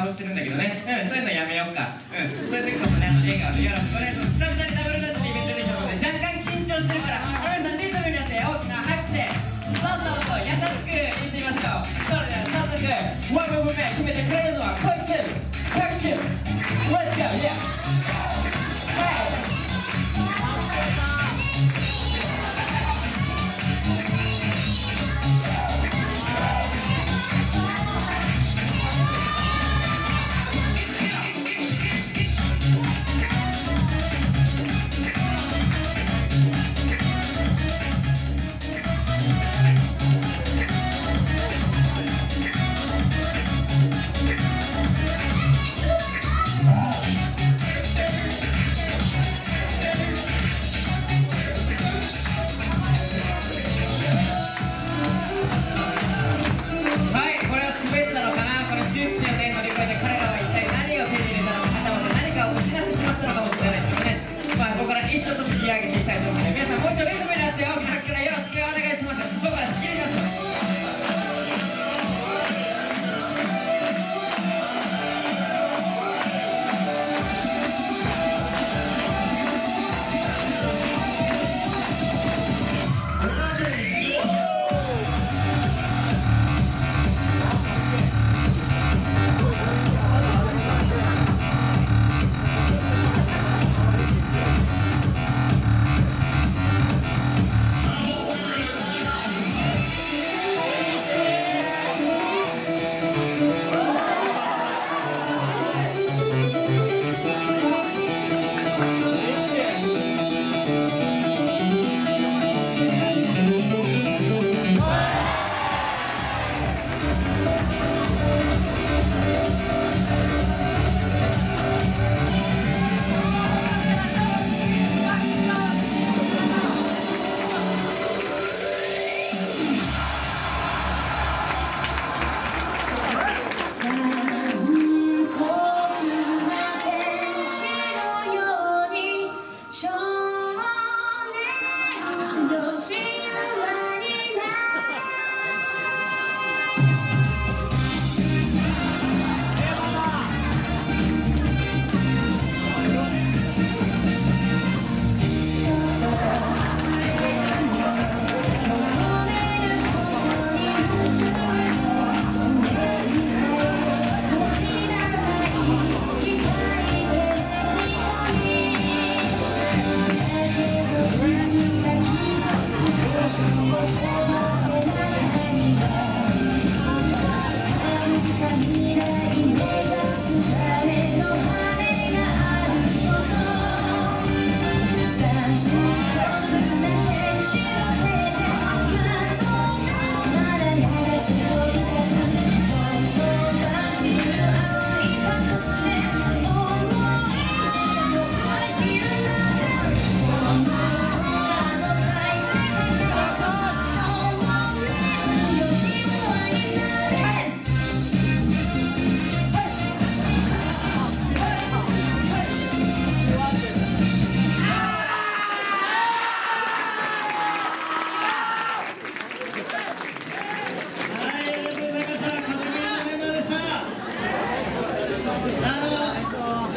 顔してるんだけどね。うんそういうのやめようか。うんそういう時こそねあの笑顔でよろしくお願いします。久々にダブルダッチのイベントできたので若干緊張してるから。